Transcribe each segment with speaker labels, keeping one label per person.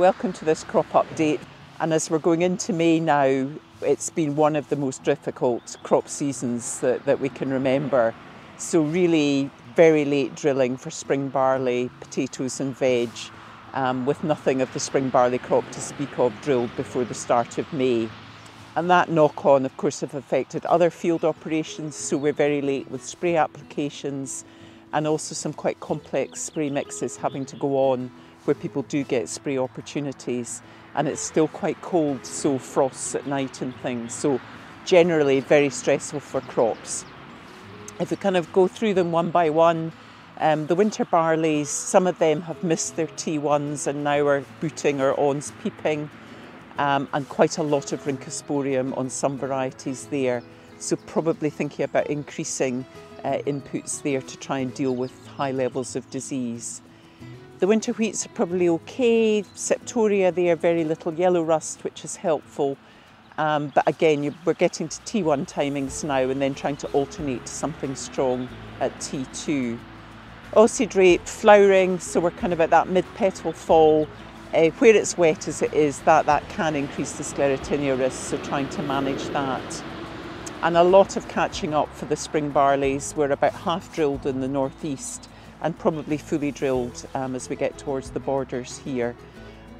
Speaker 1: Welcome to this crop update. And as we're going into May now, it's been one of the most difficult crop seasons that, that we can remember. So, really, very late drilling for spring barley, potatoes, and veg, um, with nothing of the spring barley crop to speak of drilled before the start of May. And that knock on, of course, have affected other field operations. So, we're very late with spray applications and also some quite complex spray mixes having to go on where people do get spray opportunities and it's still quite cold, so frosts at night and things. So generally very stressful for crops. If we kind of go through them one by one, um, the winter barleys, some of them have missed their T1s and now are booting or awns peeping, um, and quite a lot of rhynchosporium on some varieties there. So probably thinking about increasing uh, inputs there to try and deal with high levels of disease. The winter wheats are probably okay. Septoria there, very little yellow rust, which is helpful. Um, but again, you, we're getting to T1 timings now and then trying to alternate to something strong at T2. Oilseed rape flowering, so we're kind of at that mid-petal fall. Uh, where it's wet as it is, that, that can increase the sclerotinia risk, so trying to manage that. And a lot of catching up for the spring barleys. We're about half drilled in the northeast and probably fully drilled um, as we get towards the borders here.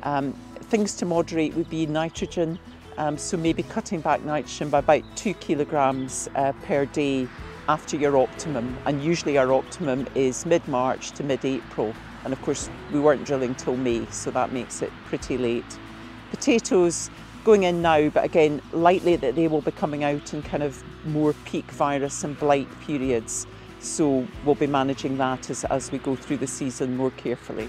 Speaker 1: Um, things to moderate would be nitrogen, um, so maybe cutting back nitrogen by about two kilograms uh, per day after your optimum. And usually our optimum is mid-March to mid-April. And of course, we weren't drilling till May, so that makes it pretty late. Potatoes going in now, but again, likely that they will be coming out in kind of more peak virus and blight periods. So we'll be managing that as, as we go through the season more carefully.